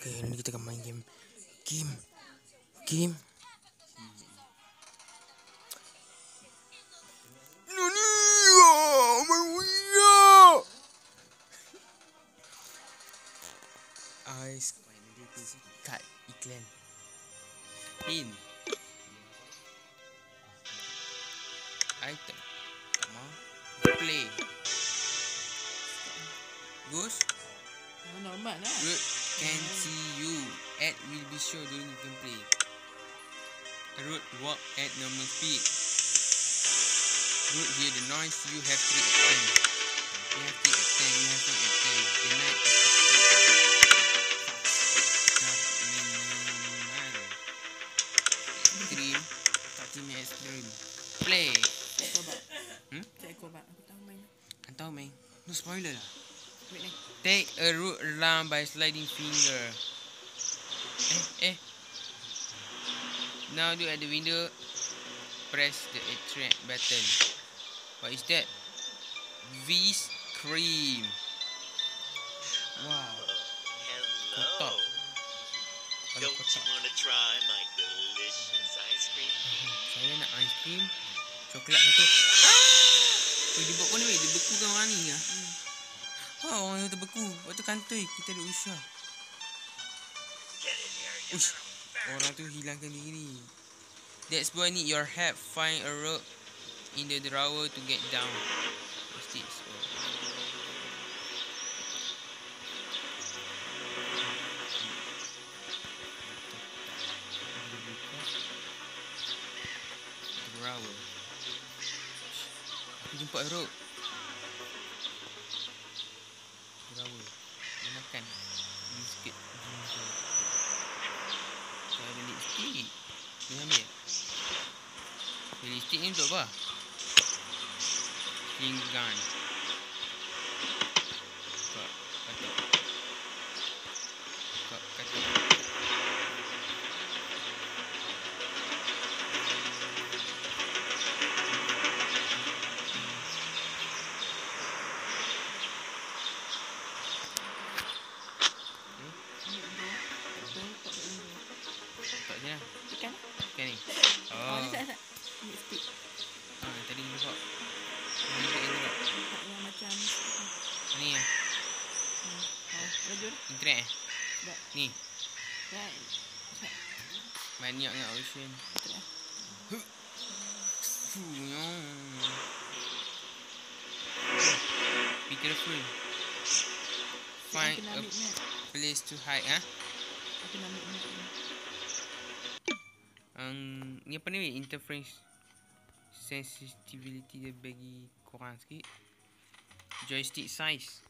Okay, nanti kita akan main game. Game. Game. Oh, kat iklan. Pin. Item. Tak mau. Play. Ah, normal lah. Root can see you. Ad will be shown during the gameplay. Root walk at normal speed. Root hear the noise. You have 3 at 10. You have 3 at 10. You have 1 at 10. The night is. Dream. 30 minutes dream. Play. Cek kobat. Hmm? Cek kobat. Aku tahu main. Antau main. No spoiler lah. Wait ni. Take a route around by sliding finger. Eh, eh. Now look at the window. Press the attract button. What is that? V's cream. Wow. Kotak. Hello. Kalau Don't you kotak. want to try my delicious ice cream? Saya nak ice cream. Coklat satu. Oh, dia buat apa ni? weh? Dia beku kan orang ni ya? Oh, orang tu terbeku. Lepas tu kantoi. Kita ada usah. Ush. Orang tu hilangkan diri. That's why need your help. Find a rope in the drawer to get down. What's this? Aku jumpa rope. Drawer. Dia makan. Biscuit. Ginger. Saya ada lipstick. Ni ambil. Ni lipstick ni untuk apa? Sling gun. Kak, kata. Kak, kata. Tak je lah. Tekan. Kan ni? Oh, Oh. ni tak tak. Ni stick. Ah, tadi ni kau. Ni dekat internet. Tak yang macam. Ni ah, Hmm. Rajul. internet eh. Tak. Ni. Cek. banyak dengan ocean. Be careful. Find a place to hide ah. Aku nak ambil ni. Um, ni apa ni? Interference sensitivity dia bagi kurang sikit. Joystick size.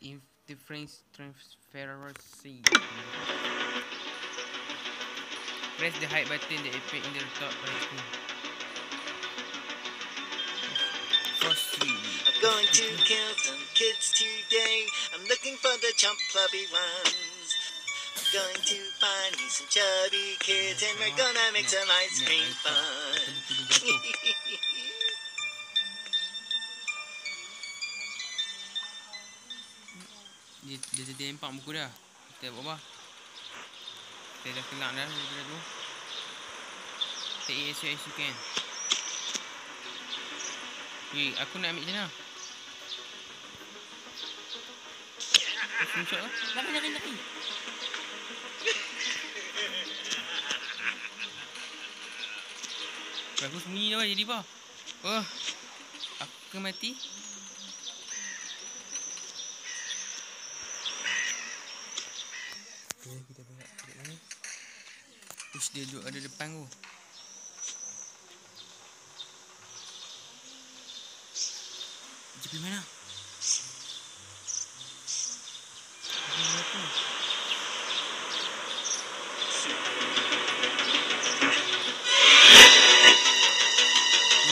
Interference transparency. Press the hide button that appear in the top right. Force 3. I'm going to kill some kids today. I'm looking for the chump flubby ones. I'm going to find me some chubby kids and we're gonna make some ice cream fun. Dia, dia jadi empat buku dah. Kita buat apa? Kita dah kelak dah daripada tu. Take it as soon as you can. Weh, aku nak ambil macam? Screenshot lah. Lari, lari, lari. Aku sembunyi dah jadi apa? Oh, aku mati. Okay, kita berak balik ni. Push dia duduk ada depan tu. Dia pergi mana?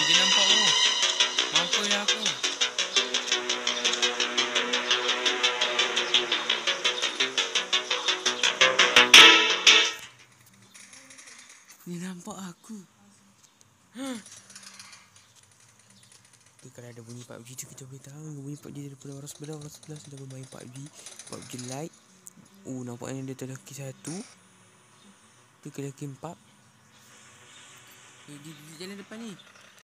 Dia nampak tu. Mampulah aku. Dia nampak aku. Tu kalau ada bunyi PUBG tu kita boleh tahu bunyi PUBG daripada orang sebelah orang sebelah sedang bermain PUBG. PUBG Lite. Oh nampaknya dia lelaki satu Dia ke lelaki empat Eh dia duduk jalan depan ni